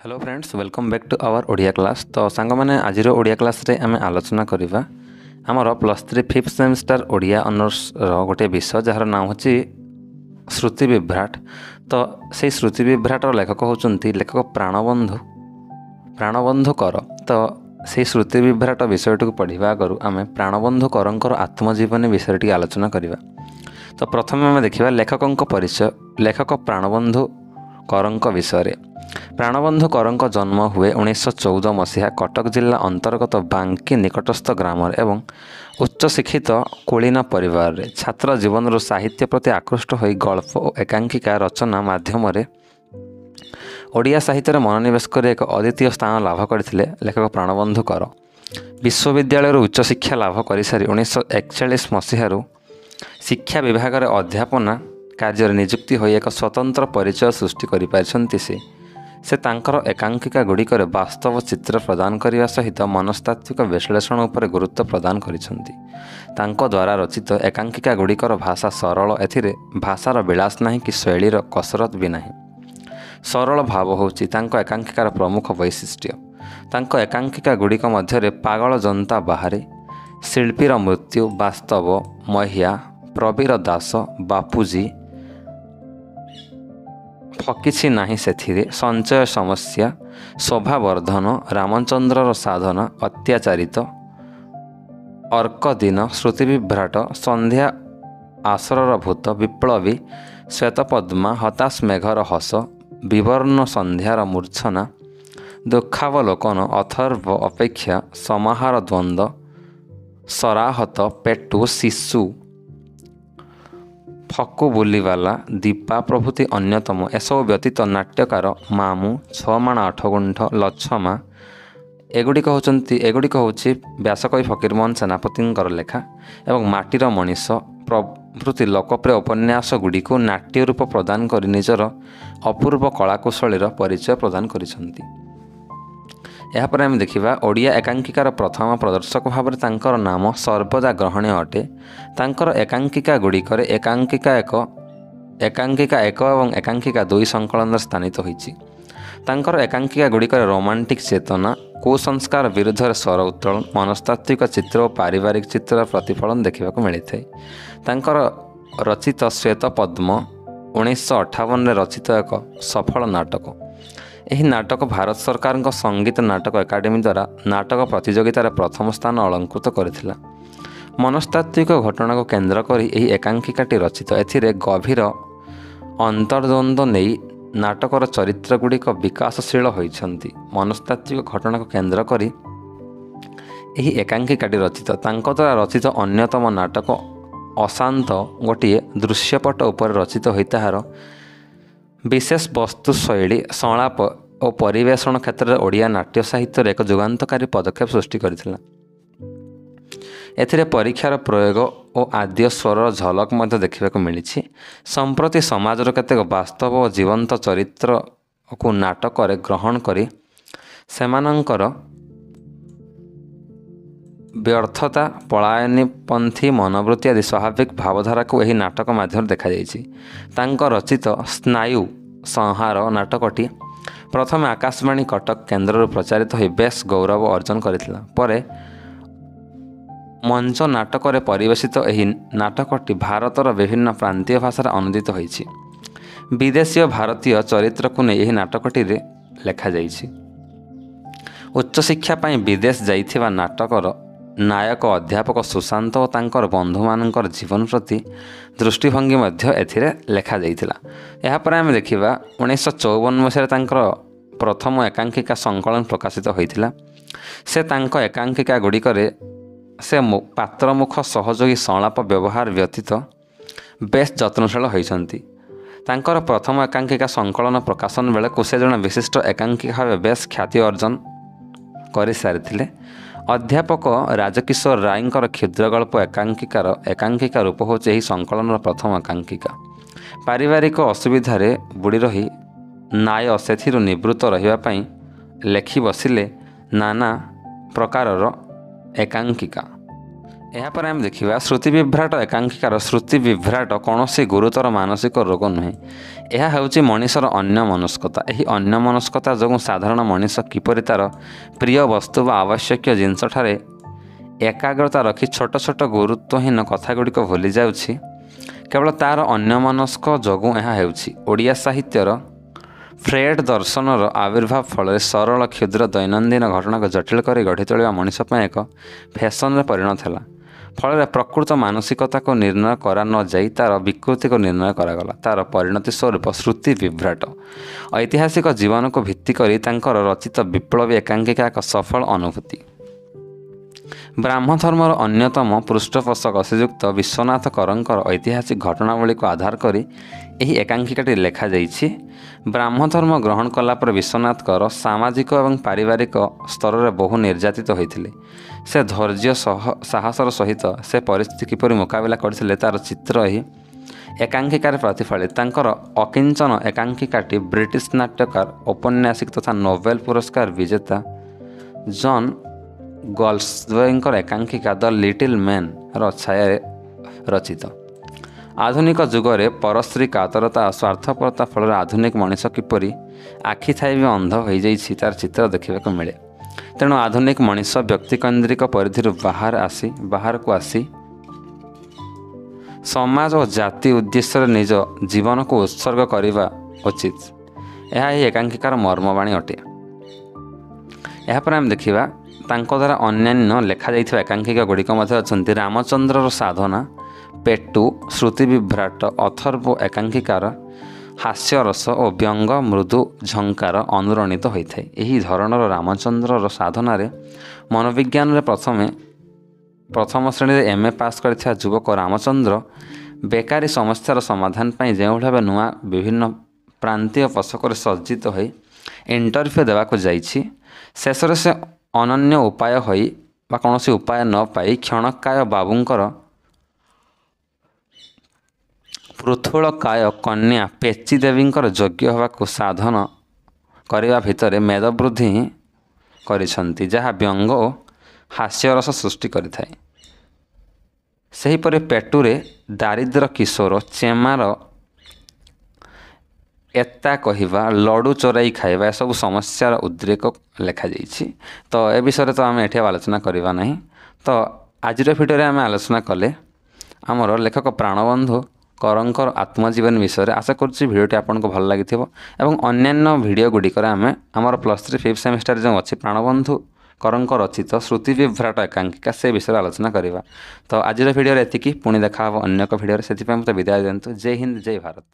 Hello friends welcome back to our Odia class ତ ସାଙ୍ଗମାନେ ଆଜିର ଓଡ଼ିଆ କ୍ଲାସ୍ରେ ଆମେ ଆଲୋଚନା କରିବା ଆମର plus three fifth semester Odia ଅନର୍ସର ଗୋଟିଏ ବିଷୟ ଯାହାର ନାଁ ହେଉଛି ଶ୍ରୁତି ବିଭ୍ରାଟ ତ ସେଇ ଶ୍ରୁତି ବିଭ୍ରାଟର ଲେଖକ ହେଉଛନ୍ତି ଲେଖକ ପ୍ରାଣବନ୍ଧୁ ପ୍ରାଣବନ୍ଧୁ କର ତ ସେଇ ଶ୍ରୁତି ବିଭ୍ରାଟ ବିଷୟଟିକୁ ପଢ଼ିବା ଆଗରୁ ଆମେ ପ୍ରାଣବନ୍ଧୁ କରଙ୍କର ଆତ୍ମଜୀବନୀ ବିଷୟରେ ଟିକେ ଆଲୋଚନା କରିବା ତ ପ୍ରଥମେ ଆମେ ଦେଖିବା ଲେଖକଙ୍କ ପରିଚୟ ଲେଖକ ପ୍ରାଣବନ୍ଧୁ କରଙ୍କ ବିଷୟରେ। ପ୍ରାଣବନ୍ଧୁ କରଙ୍କ ଜନ୍ମ ହୁଏ ଉଣେଇଶହ ଚଉଦ ମସିହା କଟକ ଜିଲ୍ଲା ଅନ୍ତର୍ଗତ ବାଙ୍କି ନିକଟସ୍ଥ ଗ୍ରାମରେ ଏବଂ ଉଚ୍ଚଶିକ୍ଷିତ କୁଳୀନ ପରିବାରରେ। ଛାତ୍ର ଜୀବନରୁ ସାହିତ୍ୟ ପ୍ରତି ଆକୃଷ୍ଟ ହୋଇ ଗଳ୍ପ ଓ ଏକାଙ୍କିକା ରଚନା ମାଧ୍ୟମରେ ଓଡ଼ିଆ ସାହିତ୍ୟରେ ମନୋନିବେଶ କରି ଏକ ଅଦ୍ୱିତୀୟ ସ୍ଥାନ ଲାଭ କରିଥିଲେ ଲେଖକ ପ୍ରାଣବନ୍ଧୁ କର। ବିଶ୍ୱବିଦ୍ୟାଳୟରୁ ଉଚ୍ଚଶିକ୍ଷା ଲାଭ କରିସାରି ଉଣେଇଶହ ଏକଚାଳିଶ ମସିହାରୁ ଶିକ୍ଷା ବିଭାଗରେ ଅଧ୍ୟାପନା କାର୍ଯ୍ୟରେ ନିଯୁକ୍ତି ହୋଇ ଏକ ସ୍ୱତନ୍ତ୍ର ପରିଚୟ ସୃଷ୍ଟି କରିପାରିଛନ୍ତି ସେ। ସେ ତାଙ୍କର ଏକାଙ୍କିକା ଗୁଡ଼ିକରେ ବାସ୍ତବ ଚିତ୍ର ପ୍ରଦାନ କରିବା ସହିତ ମନସ୍ତାତ୍ତ୍ୱିକ ବିଶ୍ଳେଷଣ ଉପରେ ଗୁରୁତ୍ୱ ପ୍ରଦାନ କରିଛନ୍ତି। ତାଙ୍କ ଦ୍ୱାରା ରଚିତ ଏକାଙ୍କିକା ଗୁଡ଼ିକର ଭାଷା ସରଳ ଏଥିରେ ଭାଷାର ବିଳାସ ନାହିଁ କି ଶୈଳୀର କସରତ ବି ନାହିଁ। ସରଳ ଭାବ ହେଉଛି ତାଙ୍କ ଏକାଙ୍କିକାର ପ୍ରମୁଖ ବୈଶିଷ୍ଟ୍ୟ। ତାଙ୍କ ଏକାଙ୍କିକା ଗୁଡ଼ିକ ମଧ୍ୟରେ ପାଗଳ ଜନତା ବାହାରେ ଶିଳ୍ପୀର ମୃତ୍ୟୁ ବାସ୍ତବ ମହିଆ ପ୍ରବୀର ଦାସ ବାପୁଜୀ ଫକିଛି ନାହିଁ ସେଥିରେ। ସଞ୍ଚୟ ସମସ୍ୟା ଶୋଭାବର୍ଦ୍ଧନ ରାମଚନ୍ଦ୍ରର ସାଧନା ଅତ୍ୟାଚାରିତ ଅର୍କ ଦିନ ଶ୍ରୁତିବିଭ୍ରାଟ ସନ୍ଧ୍ୟା ଆସରର ଭୂତ ବିପ୍ଳବୀ ଶ୍ୱେତପଦ୍ମା ହତାଶ ମେଘର ହସ ବିବର୍ଣ୍ଣ ସନ୍ଧ୍ୟାର ମୂର୍ଚ୍ଛନା ଦୁଃଖାବଲୋକନ ଅଥର୍ବ ଅପେକ୍ଷା ସମାହାର ଦ୍ୱନ୍ଦ୍ୱ ସରାହତ ପେଟୁ ଶିଶୁ ଫକୁ ବୁଲିବାଲା ଦୀପା ପ୍ରଭୃତି ଅନ୍ୟତମ ଏସବୁ ବ୍ୟତୀତ ନାଟ୍ୟକାର ମାମୁଁ ଛଅମାଣ ଆଠଗୁଣ୍ଠ ଲଛମା ଏଗୁଡ଼ିକ ହେଉଛନ୍ତି ଏଗୁଡ଼ିକ ହେଉଛି ବ୍ୟାସକବି ଫକୀରମୋହନ ସେନାପତିଙ୍କର ଲେଖା ଏବଂ ମାଟିର ମଣିଷ ପ୍ରଭୃତି ଲୋକପ୍ରିୟ ଉପନ୍ୟାସ ଗୁଡ଼ିକୁ ନାଟ୍ୟ ରୂପ ପ୍ରଦାନ କରି ନିଜର ଅପୂର୍ବ କଳାକୁଶଳୀର ପରିଚୟ ପ୍ରଦାନ କରିଛନ୍ତି। ଏହାପରେ ଆମେ ଦେଖିବା ଓଡ଼ିଆ ଏକାଙ୍କିକାର ପ୍ରଥମ ପ୍ରଦର୍ଶକ ଭାବରେ ତାଙ୍କର ନାମ ସର୍ବଦା ଗ୍ରହଣୀୟ ଅଟେ। ତାଙ୍କର ଏକାଙ୍କିକା ଗୁଡ଼ିକରେ ଏକାଙ୍କିକା ଏକ ଏକାଙ୍କିକା ଏକ ଏବଂ ଏକାଙ୍କିକା ଦୁଇ ସଂକଳନରେ ସ୍ଥାନିତ ହୋଇଛି। ତାଙ୍କର ଏକାଙ୍କିକା ଗୁଡ଼ିକରେ ରୋମାଣ୍ଟିକ୍ ଚେତନା କୁସଂସ୍କାର ବିରୁଦ୍ଧରେ ସ୍ୱର ଉତ୍ତୋଳନ ମନସ୍ତାତ୍ତ୍ୱିକ ଚିତ୍ର ଓ ପାରିବାରିକ ଚିତ୍ରର ପ୍ରତିଫଳନ ଦେଖିବାକୁ ମିଳିଥାଏ। ତାଙ୍କର ରଚିତ ଶ୍ୱେତପଦ୍ମ ଉଣେଇଶହ ଅଠାବନରେ ରଚିତ ଏକ ସଫଳ ନାଟକ। ଏହି ନାଟକ ଭାରତ ସରକାରଙ୍କ ସଙ୍ଗୀତ ନାଟକ ଏକାଡେମୀ ଦ୍ୱାରା ନାଟକ ପ୍ରତିଯୋଗିତାରେ ପ୍ରଥମ ସ୍ଥାନ ଅଳଙ୍କୃତ କରିଥିଲା। ମନସ୍ତାତ୍ତ୍ୱିକ ଘଟଣାକୁ କେନ୍ଦ୍ର କରି ଏହି ଏକାଙ୍କିକାଟି ରଚିତ। ଏଥିରେ ଗଭୀର ଅନ୍ତର୍ଦ୍ୱନ୍ଦ୍ୱ ନେଇ ନାଟକର ଚରିତ୍ରଗୁଡ଼ିକ ବିକାଶଶୀଳ ହୋଇଛନ୍ତି। ମନସ୍ତାତ୍ତ୍ୱିକ ଘଟଣାକୁ କେନ୍ଦ୍ର କରି ଏହି ଏକାଙ୍କିକାଟି ରଚିତ। ତାଙ୍କ ଦ୍ୱାରା ରଚିତ ଅନ୍ୟତମ ନାଟକ ଅଶାନ୍ତ ଗୋଟିଏ ଦୃଶ୍ୟପଟ ଉପରେ ରଚିତ ହୋଇ ତାହାର ବିଶେଷ ବସ୍ତୁ ଶୈଳୀ ସଂଳାପ ଓ ପରିବେଷଣ କ୍ଷେତ୍ରରେ ଓଡ଼ିଆ ନାଟ୍ୟ ସାହିତ୍ୟରେ ଏକ ଯୁଗାନ୍ତକାରୀ ପଦକ୍ଷେପ ସୃଷ୍ଟି କରିଥିଲା। ଏଥିରେ ପରୀକ୍ଷାର ପ୍ରୟୋଗ ଓ ଆଦ୍ୟ ସ୍ୱରର ଝଲକ ମଧ୍ୟ ଦେଖିବାକୁ ମିଳିଛି। ସମ୍ପ୍ରତି ସମାଜର କେତେକ ବାସ୍ତବ ଓ ଜୀବନ୍ତ ଚରିତ୍ରକୁ ନାଟକରେ ଗ୍ରହଣ କରି ସେମାନଙ୍କର ବ୍ୟର୍ଥତା ପଳାୟନୀପନ୍ଥୀ ମନୋବୃତ୍ତି ଆଦି ସ୍ୱାଭାବିକ ଭାବଧାରାକୁ ଏହି ନାଟକ ମାଧ୍ୟମରେ ଦେଖାଯାଇଛି। ତାଙ୍କ ରଚିତ ସ୍ନାୟୁ ସଂହାର ନାଟକଟି ପ୍ରଥମେ ଆକାଶବାଣୀ କଟକ କେନ୍ଦ୍ରରୁ ପ୍ରଚାରିତ ହୋଇ ବେଶ୍ ଗୌରବ ଅର୍ଜନ କରିଥିଲା। ପରେ ମଞ୍ଚ ନାଟକରେ ପରିବେଶିତ ଏହି ନାଟକଟି ଭାରତର ବିଭିନ୍ନ ପ୍ରାନ୍ତୀୟ ଭାଷାରେ ଅନୁଦିତ ହୋଇଛି। ବିଦେଶୀୟ ଭାରତୀୟ ଚରିତ୍ରକୁ ନେଇ ଏହି ନାଟକଟିରେ ଲେଖାଯାଇଛି। ଉଚ୍ଚଶିକ୍ଷା ପାଇଁ ବିଦେଶ ଯାଇଥିବା ନାଟକର ନାୟକ ଅଧ୍ୟାପକ ସୁଶାନ୍ତ ଓ ତାଙ୍କର ବନ୍ଧୁମାନଙ୍କର ଜୀବନ ପ୍ରତି ଦୃଷ୍ଟିଭଙ୍ଗୀ ମଧ୍ୟ ଏଥିରେ ଲେଖାଯାଇଥିଲା ଏହାପରେ ଆମେ ଦେଖିବା ଉଣେଇଶହ ଚଉବନ ମସିହାରେ ତାଙ୍କର ପ୍ରଥମ ଏକାଙ୍କିକା ସଂକଳନ ପ୍ରକାଶିତ ହୋଇଥିଲା। ସେ ତାଙ୍କ ଏକାଙ୍କିକା ଗୁଡ଼ିକରେ ସେ ପାତ୍ରମୁଖ ସହଯୋଗୀ ସଂଳାପ ବ୍ୟବହାର ବ୍ୟତୀତ ବେଶ୍ ଯତ୍ନଶୀଳ ହୋଇଛନ୍ତି। ତାଙ୍କର ପ୍ରଥମ ଏକାଙ୍କିକା ସଂକଳନ ପ୍ରକାଶନ ବେଳକୁ ସେ ଜଣେ ବିଶିଷ୍ଟ ଏକାଙ୍କିକା ଭାବେ ବେଶ୍ ଖ୍ୟାତି ଅର୍ଜନ କରିସାରିଥିଲେ। ଅଧ୍ୟାପକ ରାଜକିଶୋର ରାୟଙ୍କର କ୍ଷୁଦ୍ରଗଳ୍ପ ଏକାଙ୍କିକାର ଏକାଙ୍କିକା ରୂପ ହେଉଛି ଏହି ସଂକଳନର ପ୍ରଥମ ଏକାଙ୍କିକା। ପାରିବାରିକ ଅସୁବିଧାରେ ବୁଡ଼ି ରହି ନାୟ ସେଥିରୁ ନିବୃତ୍ତ ରହିବା ପାଇଁ ଲେଖି ବସିଲେ ନାନା ପ୍ରକାରର ଏକାଙ୍କିକା। ଏହାପରେ ଆମେ ଦେଖିବା ଶ୍ରୁତି ବିଭ୍ରାଟ ଏକାଙ୍କିକାର ଶ୍ରୁତି ବିଭ୍ରାଟ କୌଣସି ଗୁରୁତର ମାନସିକ ରୋଗ ନୁହେଁ। ଏହା ହେଉଛି ମଣିଷର ଅନ୍ୟମନସ୍କତା ଏହି ଅନ୍ୟମନସ୍କତା ଯୋଗୁଁ ସାଧାରଣ ମଣିଷ କିପରି ତା'ର ପ୍ରିୟ ବସ୍ତୁ ବା ଆବଶ୍ୟକୀୟ ଜିନିଷଠାରେ ଏକାଗ୍ରତା ରଖି ଛୋଟ ଛୋଟ ଗୁରୁତ୍ୱହୀନ କଥାଗୁଡ଼ିକ ଭୁଲି ଯାଉଛି କେବଳ ତା'ର ଅନ୍ୟମନସ୍କ ଯୋଗୁଁ ଏହା ହେଉଛି। ଓଡ଼ିଆ ସାହିତ୍ୟର ଫ୍ରେଡ୍ ଦର୍ଶନର ଆବିର୍ଭାବ ଫଳରେ ସରଳ କ୍ଷୁଦ୍ର ଦୈନନ୍ଦିନ ଘଟଣାକୁ ଜଟିଳ କରି ଗଢ଼ି ତୋଳିବା ମଣିଷ ପାଇଁ ଏକ ଫ୍ୟାସନରେ ପରିଣତ ହେଲା। ଫଳରେ ପ୍ରକୃତ ମାନସିକତାକୁ ନିର୍ଣ୍ଣୟ କରା ନ ଯାଇ ତା'ର ବିକୃତିକୁ ନିର୍ଣ୍ଣୟ କରାଗଲା। ତା'ର ପରିଣତି ସ୍ୱରୂପ ଶ୍ରୁତି ବିଭ୍ରାଟ। ଐତିହାସିକ ଜୀବନକୁ ଭିତ୍ତି କରି ତାଙ୍କର ରଚିତ ବିପ୍ଳବୀ ଏକାଙ୍କିକା ଏକ ସଫଳ ଅନୁଭୂତି। ବ୍ରାହ୍ମ ଧର୍ମର ଅନ୍ୟତମ ପୃଷ୍ଠପୋଷକ ଶ୍ରୀଯୁକ୍ତ ବିଶ୍ୱନାଥ କରଙ୍କର ଐତିହାସିକ ଘଟଣାବଳୀକୁ ଆଧାର କରି ଏହି ଏକାଙ୍କିକାଟି ଲେଖାଯାଇଛି ବ୍ରାହ୍ମ ଧର୍ମ ଗ୍ରହଣ କଲା ପରେ ବିଶ୍ୱନାଥ କର ସାମାଜିକ ଏବଂ ପାରିବାରିକ ସ୍ତରରେ ବହୁ ନିର୍ଯାତିତ ହୋଇଥିଲେ। ସେ ଧୈର୍ଯ୍ୟ ସହ ସାହସର ସହିତ ସେ ପରିସ୍ଥିତି କିପରି ମୁକାବିଲା କରିଥିଲେ ତା'ର ଚିତ୍ର ଏହି ଏକାଙ୍କିକାରେ ପ୍ରତିଫଳିତ। ତାଙ୍କର ଅକିଞ୍ଚନ ଏକାଙ୍କିକାଟି ବ୍ରିଟିଶ ନାଟ୍ୟକାର ଔପନ୍ୟାସିକ ତଥା ନୋବେଲ ପୁରସ୍କାର ବିଜେତା ଜନ୍ ଗଲ୍ସୱେଙ୍କର ଏକାଙ୍କିକା ଦ ଲିଟିଲ୍ ମ୍ୟାନ୍ର ଛାୟାରେ ରଚିତ। ଆଧୁନିକ ଯୁଗରେ ପରଶ୍ରୀ କାତରତା ସ୍ୱାର୍ଥପରତା ଫଳରେ ଆଧୁନିକ ମଣିଷ କିପରି ଆଖି ଥାଇ ବି ଅନ୍ଧ ହୋଇଯାଇଛି ତା'ର ଚିତ୍ର ଦେଖିବାକୁ ମିଳେ। ତେଣୁ ଆଧୁନିକ ମଣିଷ ବ୍ୟକ୍ତିକେନ୍ଦ୍ରିକ ପରିଧିରୁ ବାହାର ଆସି ବାହାରକୁ ଆସି ସମାଜ ଓ ଜାତି ଉଦ୍ଦେଶ୍ୟରେ ନିଜ ଜୀବନକୁ ଉତ୍ସର୍ଗ କରିବା ଉଚିତ। ଏହା ଏହି ଏକାଙ୍କିକାର ମର୍ମବାଣୀ ଅଟେ। ଏହାପରେ ଆମେ ଦେଖିବା ତାଙ୍କ ଦ୍ୱାରା ଅନ୍ୟାନ୍ୟ ଲେଖାଯାଇଥିବା ଏକାଙ୍କିକା ଗୁଡ଼ିକ ମଧ୍ୟ ଅଛନ୍ତି। ରାମଚନ୍ଦ୍ରର ସାଧନା ପେଟୁ ଶ୍ରୁତି ବିଭ୍ରାଟ ଅଥର୍ବ ଏକାଙ୍କିକାର ହାସ୍ୟରସ ଓ ବ୍ୟଙ୍ଗ ମୃଦୁ ଝଙ୍କାର ଅନୁରଣିତ ହୋଇଥାଏ। ଏହି ଧରଣର ରାମଚନ୍ଦ୍ରର ସାଧନାରେ ମନୋବିଜ୍ଞାନରେ ପ୍ରଥମେ ପ୍ରଥମ ଶ୍ରେଣୀରେ ଏମ୍ ଏ ପାସ୍ କରିଥିବା ଯୁବକ ରାମଚନ୍ଦ୍ର ବେକାରୀ ସମସ୍ୟାର ସମାଧାନ ପାଇଁ ଯେଉଁଭଳି ନୂଆ ବିଭିନ୍ନ ପ୍ରାନ୍ତୀୟ ପୋଷକରେ ସଜ୍ଜିତ ହୋଇ ଇଣ୍ଟରଭ୍ୟୁ ଦେବାକୁ ଯାଇଛି ଶେଷରେ ସେ ଅନନ୍ୟ ଉପାୟ ହୋଇ ବା କୌଣସି ଉପାୟ ନ ପାଇ କ୍ଷଣକାୟ ବାବୁଙ୍କର ପୃଥୁଳକାୟ କନ୍ୟା ପେଚି ଦେବୀଙ୍କର ଯୋଗ୍ୟ ହେବାକୁ ସାଧନ କରିବା ଭିତରେ ମେଦବୃଦ୍ଧି ହିଁ କରିଛନ୍ତି ଯାହା ବ୍ୟଙ୍ଗ ଓ ହାସ୍ୟରସ ସୃଷ୍ଟି କରିଥାଏ। ସେହିପରି ପେଟୁରେ ଦାରିଦ୍ର କିଶୋର ଚେମାର ଏତା କହିବା ଲଡ଼ୁ ଚୋରାଇ ଖାଇବା ଏସବୁ ସମସ୍ୟାର ଉଦ୍ରେକ ଲେଖାଯାଇଛି। ତ ଏ ବିଷୟରେ ତ ଆମେ ଏଠି ଆଲୋଚନା କରିବା ନାହିଁ। ତ ଆଜିର ଭିଡ଼ିଓରେ ଆମେ ଆଲୋଚନା କଲେ ଆମର ଲେଖକ ପ୍ରାଣବନ୍ଧୁ କରଙ୍କର ଆତ୍ମଜୀବନୀ ବିଷୟରେ। ଆଶା କରୁଛି ଭିଡ଼ିଓଟି ଆପଣଙ୍କୁ ଭଲ ଲାଗିଥିବ ଏବଂ ଅନ୍ୟାନ୍ୟ ଭିଡ଼ିଓ ଗୁଡ଼ିକରେ ଆମେ ଆମର ପ୍ଲସ୍ ଥ୍ରୀ ଫିଫ୍ଥ ସେମିଷ୍ଟାର ଯେଉଁ ଅଛି ପ୍ରାଣବନ୍ଧୁ କରଙ୍କ ରଚିତ ଶ୍ରୁତି ବିଭ୍ରାଟ ଏକାଙ୍କିକା ସେ ବିଷୟରେ ଆଲୋଚନା କରିବା। ତ ଆଜିର ଭିଡ଼ିଓରେ ଏତିକି। ପୁଣି ଦେଖା ହେବ ଅନ୍ୟ ଏକ ଭିଡ଼ିଓରେ। ସେଥିପାଇଁ ମୋତେ ବିଦାୟ ଦିଅନ୍ତୁ। ଜୟ ହିନ୍ଦ ଜୟ ଭାରତ।